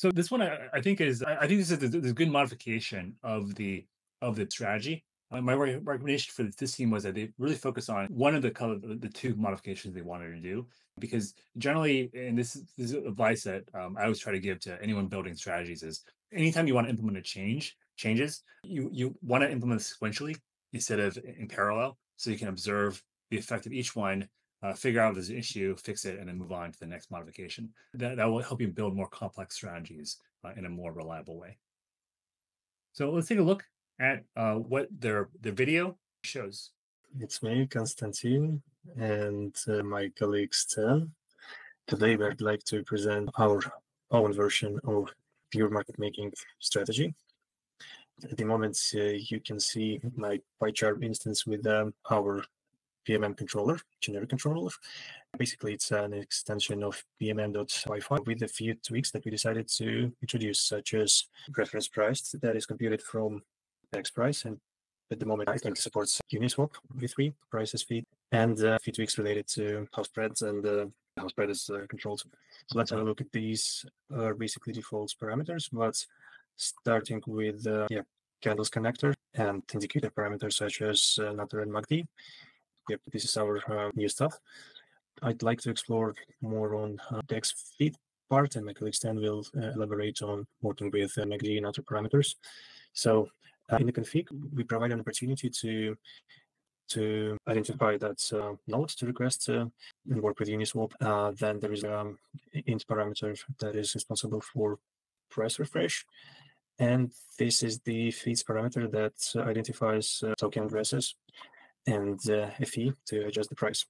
So this one, I, I think is, I think this is a, a good modification of the of the strategy. Uh, my recommendation for this team was that they really focus on one of the color, the two modifications they wanted to do, because generally, and this, this is advice that um, I always try to give to anyone building strategies is anytime you want to implement a change, changes, you you want to implement sequentially instead of in parallel, so you can observe the effect of each one, uh, figure out this issue, fix it, and then move on to the next modification. That that will help you build more complex strategies uh, in a more reliable way. So let's take a look at uh, what their their video shows. It's me, Konstantin, and uh, my colleague Stan. Today, we'd like to present our own version of pure market making strategy. At the moment, uh, you can see my pie chart instance with um, our PMM controller, generic controller. Basically, it's an extension of PMM.Wi-Fi with a few tweaks that we decided to introduce, such as reference price that is computed from DEX price. And at the moment, I think it supports Uniswap v3 prices feed and a few tweaks related to house spreads and uh, how spread is uh, controlled. So let's have a look at these uh, basically default parameters, but starting with uh, yeah, candles connector and indicator parameters such as uh, NATR and MACD. Yep, this is our uh, new stuff. I'd like to explore more on uh, DEX feed part, and my colleague Stan will uh, elaborate on working with uh, MACD and other parameters. So uh, in the config, we provide an opportunity to to identify that uh, node to request uh, and work with Uniswap. Uh, then there is an um, int parameter that is responsible for price refresh. And this is the feeds parameter that identifies uh, token addresses and uh, a fee to adjust the price.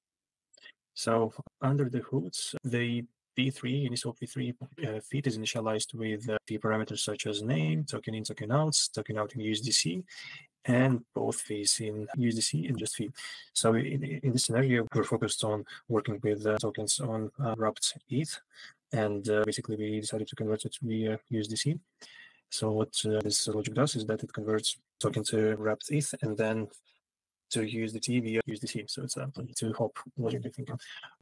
So under the hoods, the P3, Uniswap v3 uh, feed is initialized with uh, fee parameters such as name, token in, token out, token out in USDC, and both fees in USDC and just fee. So in, in this scenario, we're focused on working with uh, tokens on uh, wrapped ETH, and uh, basically we decided to convert it to be USDC. So what uh, this logic does is that it converts token to wrapped ETH and then to use the TV, use the USDC. So it's a two hop logic, I think.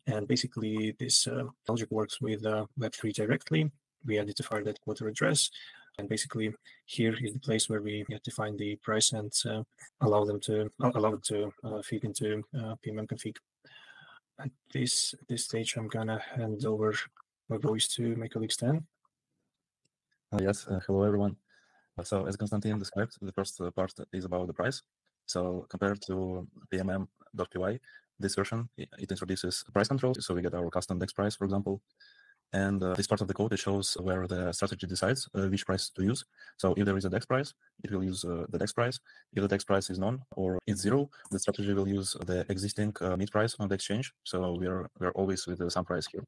And basically, this uh, logic works with uh, Web3 directly. We identify that quoter address. And basically, here is the place where we define the price and uh, allow them to allow it to uh, feed into uh, PMM config. At this this stage, I'm gonna hand over my voice to my colleague Stan. Uh, yes, hello everyone. So as Konstantin described, the first part is about the price. So compared to PMM.py, this version, it introduces price control. So we get our custom DEX price, for example. And uh, this part of the code, it shows where the strategy decides uh, which price to use. So if there is a DEX price, it will use uh, the DEX price. If the DEX price is none or it's zero, the strategy will use the existing uh, mid price on the exchange. So we are, we are always with some price here.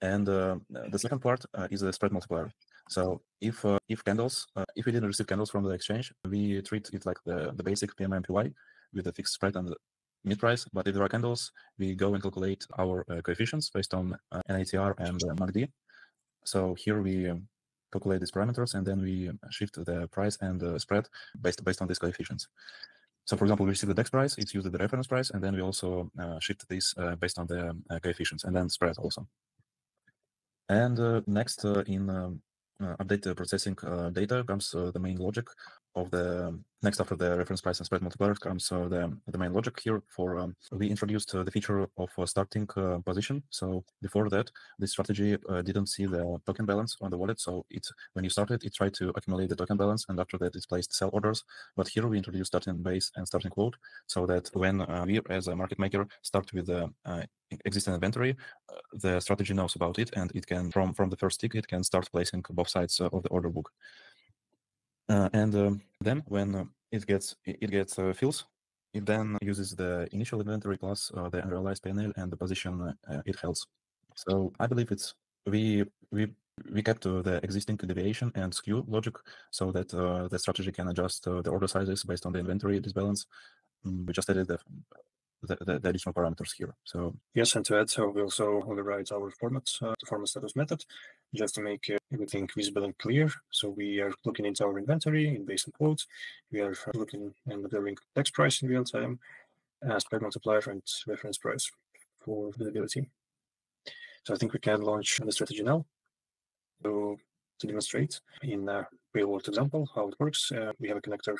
And uh, the second part uh, is the spread multiplier. So if uh, if candles, uh, if we didn't receive candles from the exchange, we treat it like the, the basic PMMPY with a fixed spread and the mid price. But if there are candles, we go and calculate our uh, coefficients based on uh, NATR and uh, MACD. So here we um, calculate these parameters and then we shift the price and the spread based based on these coefficients. So for example, we receive the DEX price, it's used as the reference price, and then we also uh, shift this based on the coefficients and then spread also. And next in um, update the processing uh, data comes uh, the main logic of the next after the reference price and spread multiplier comes uh, the, the main logic here for um, we introduced uh, the feature of uh, starting position. So before that this strategy didn't see the token balance on the wallet. So it when you started it tried to accumulate the token balance and after that it placed sell orders. But here we introduced starting base and starting quote so that when we as a market maker start with the existing inventory, uh, the strategy knows about it, and it can from from the first tick it can start placing both sides uh, of the order book. Uh, and um, then when it gets it gets fills, it then uses the initial inventory plus the unrealized PNL and the position it holds. So I believe it's we we we kept uh, the existing deviation and skew logic so that uh, the strategy can adjust uh, the order sizes based on the inventory disbalance. Mm, we just added the the, the, additional parameters here. So yes, and to add, so we also override our format, uh, the format status method, just to make uh, everything visible and clear. So we are looking into our inventory in base and quotes. We are looking and observing DEX price in real time, uh, spread multiplier and reference price for visibility. So I think we can launch the strategy now. So to demonstrate in a real world example how it works. Uh, we have a connector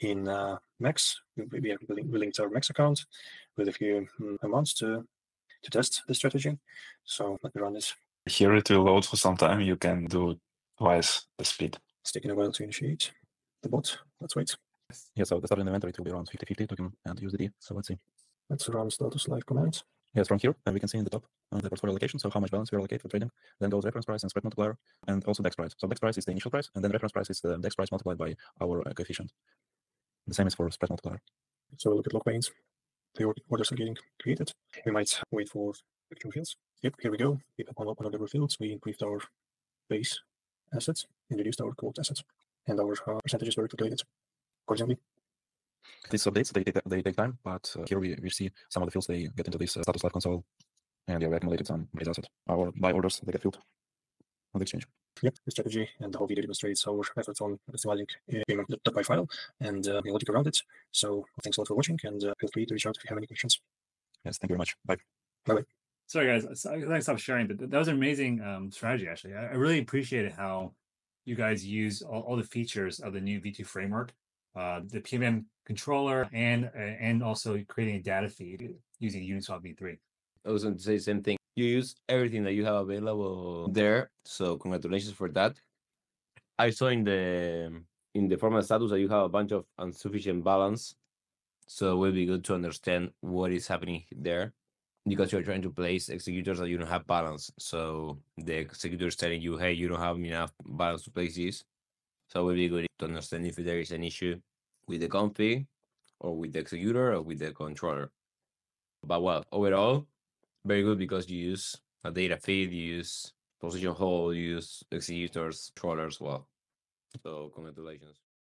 in uh, Mex. We, we are building, we linked our Max account with a few um, amounts to to test the strategy. So let me run this. Here it will load for some time. You can do twice the speed. It's taking a while to initiate the bot. Let's wait. Yeah, so the starting inventory it will be around 50-50 token and USDT. So let's see. Let's run status live command. Yes, from here, and we can see in the top uh, the portfolio allocation, so how much balance we allocate for trading. Then goes reference price and spread multiplier, and also DEX price. So DEX price is the initial price, and then reference price is the DEX price multiplied by our uh, coefficient. The same is for spread multiplier. So we'll look at log panes. The orders are getting created. We might wait for actual fills. Yep, here we go. We have one of the fills. We increased our base assets and reduced our quote assets, and our uh, percentages were calculated accordingly. These updates they, they, they take time, but uh, here we, we see some of the fills they get into this uh, status live console, and yeah, we accumulated some base asset. Our buy orders they get filled on the exchange. Yep, the strategy and the whole video demonstrates our efforts on optimizing payment.py file and uh, the logic around it. So thanks a lot for watching, and uh, feel free to reach out if you have any questions. Yes, thank you very much. Bye. Bye bye. Sorry, guys. I gotta stop sharing, but that was an amazing um, strategy. Actually, I, I really appreciated how you guys use all, all the features of the new V2 framework, uh, the PMM controller, and uh, and also creating a data feed using Uniswap V3. I was going to say the same thing. You use everything that you have available there, so congratulations for that. I saw in the in the format status that you have a bunch of insufficient balance, so it will be good to understand what is happening there because you're trying to place executors that you don't have balance. So the executor is telling you, "Hey, you don't have enough balance to place this." So it will be good to understand if there is an issue with the config, or with the executor, or with the controller. But well, overall, very good because you use a data feed, you use position hold, you use executors, controllers well. So congratulations.